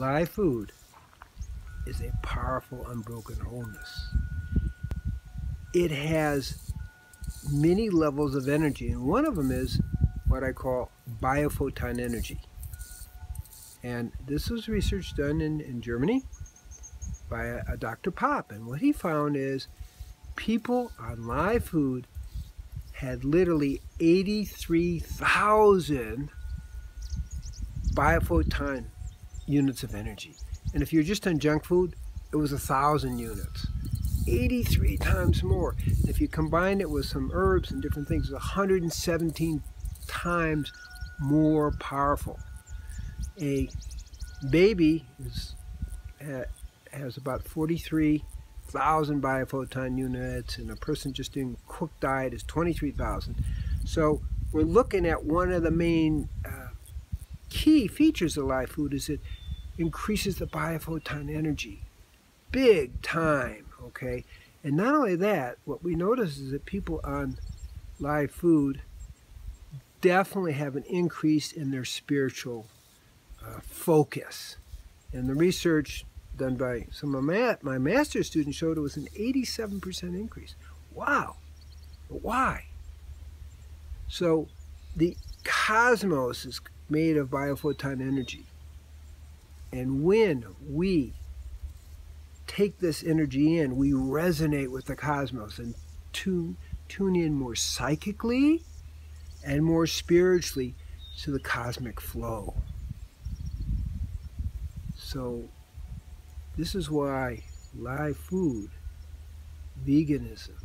live food is a powerful unbroken wholeness. It has many levels of energy, and one of them is what I call biophoton energy. And this was research done in, in Germany by a, a Dr. Popp, And what he found is people on live food had literally 83,000 biophoton units of energy. And if you're just on junk food, it was a thousand units. 83 times more. If you combine it with some herbs and different things, it's 117 times more powerful. A baby is, has about 43,000 biophoton units, and a person just doing a cooked diet is 23,000. So we're looking at one of the main key features of live food is it increases the biophoton energy big time, okay? And not only that, what we notice is that people on live food definitely have an increase in their spiritual uh, focus. And the research done by some of my, my master's students showed it was an 87% increase. Wow. But why? So the cosmos is made of biophoton energy. And when we take this energy in, we resonate with the cosmos and tune, tune in more psychically and more spiritually to the cosmic flow. So, this is why live food, veganism,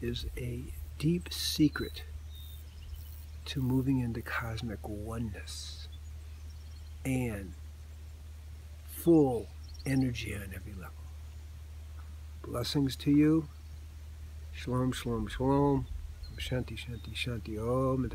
is a deep secret to moving into cosmic oneness and full energy on every level. Blessings to you. Shalom, shalom, shalom. Shanti, shanti, shanti. Om,